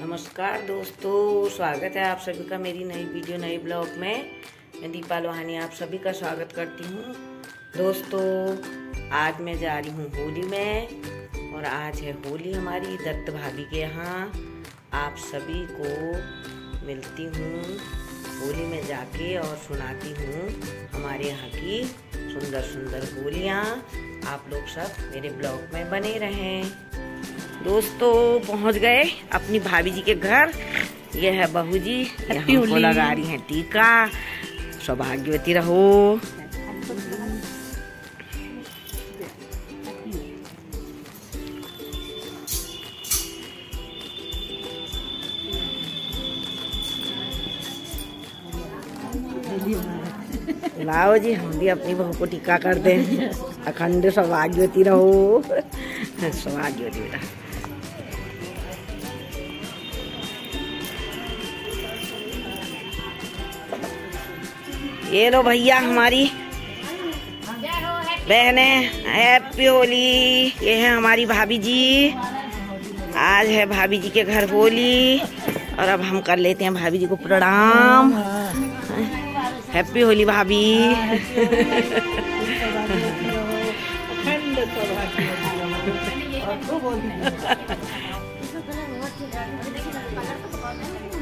नमस्कार दोस्तों, स्वागत है आप सभी का मेरी नई वीडियो, नए ब्लॉग में। मैं दीपा लोहानी आप सभी का स्वागत करती हूँ। दोस्तों, आज मैं जा रही हूँ होली में और आज है होली हमारी दत्त भाभी के यहाँ। आप सभी को मिलती हूँ, होली में जाके और सुनाती हूँ हमारे यहाँ की सुंदर सुंदर होलियाँ। आप लोग सब मेरे ब्लॉग में बने रहें। दोस्तों पहुँच गए अपनी भाभी जी के घर। यह है बहू जी हमको लगा रही है टीका। सौभाग्यवती रहो। लाओ जी हम भी अपनी बहू को टीका कर दें। अखंड सौभाग्यवती रहो। सौभाग्यवती बेटा। ये लो भैया हमारी बहने हैप्पी होली। ये है हमारी भाभी जी। आज है भाभी जी के घर होली। और अब हम कर लेते हैं भाभी जी को प्रणाम। हैप्पी होली भाभी।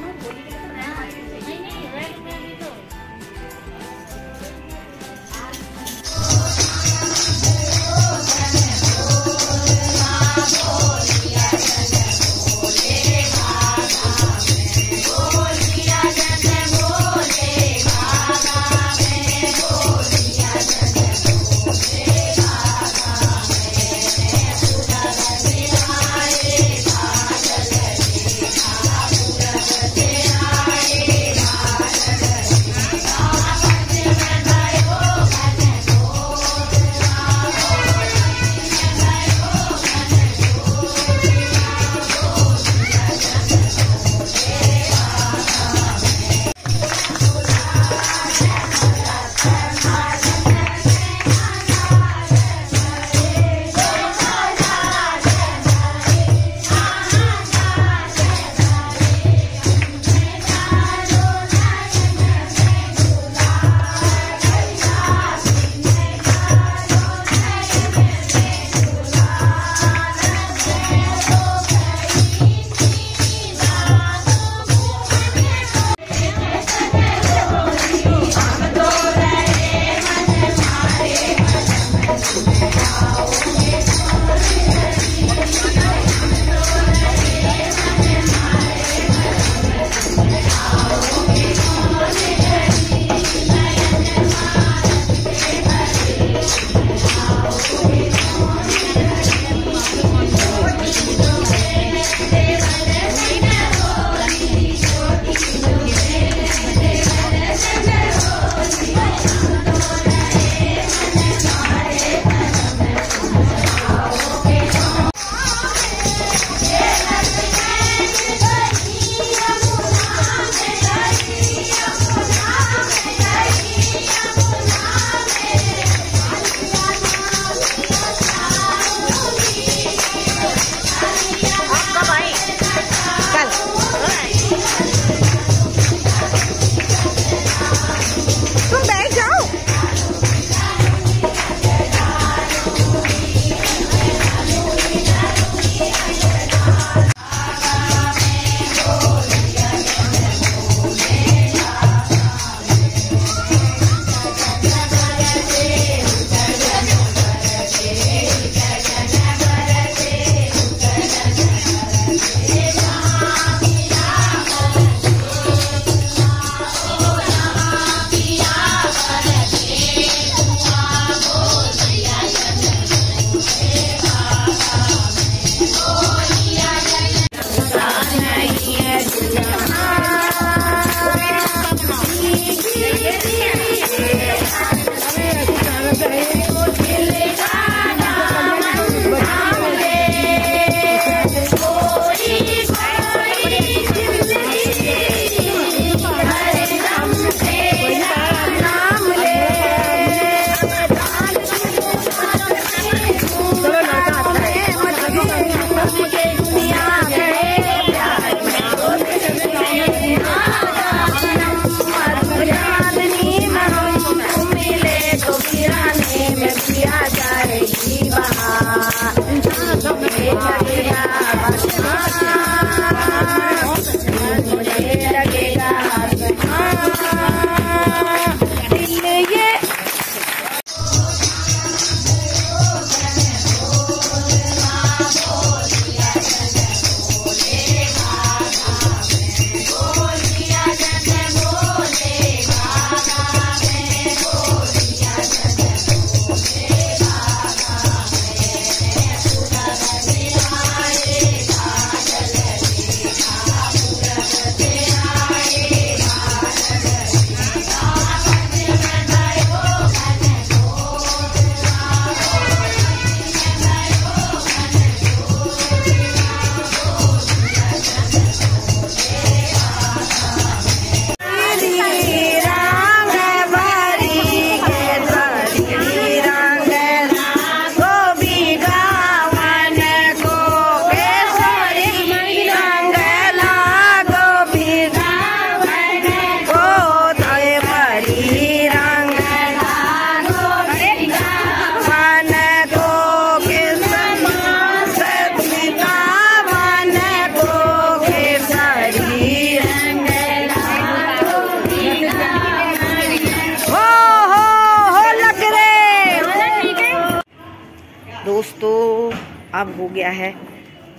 अब हो गया है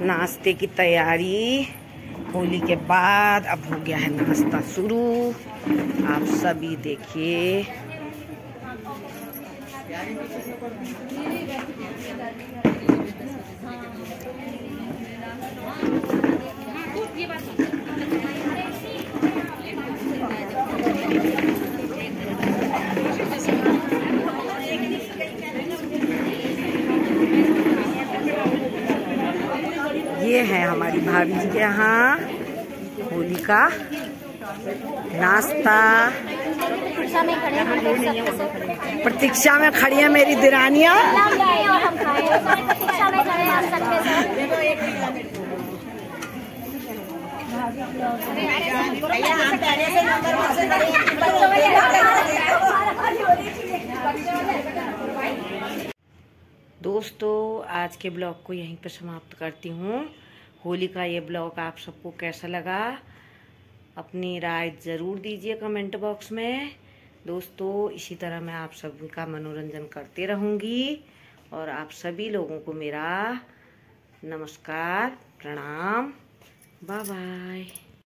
नाश्ते की तैयारी। होली के बाद अब हो गया है नाश्ता शुरू। आप सभी देखिए। ये है हमारी भाभी जी के यहाँ होली का नाश्ता प्रतीक्षा में खड़ी है मेरी दिरानिया। दोस्तों आज के ब्लॉग को यहीं पर समाप्त करती हूँ। होली का ये ब्लॉग आप सबको कैसा लगा? अपनी राय ज़रूर दीजिए कमेंट बॉक्स में। दोस्तों, इसी तरह मैं आप सभी का मनोरंजन करते रहूँगी और आप सभी लोगों को मेरा नमस्कार, प्रणाम। Bye bye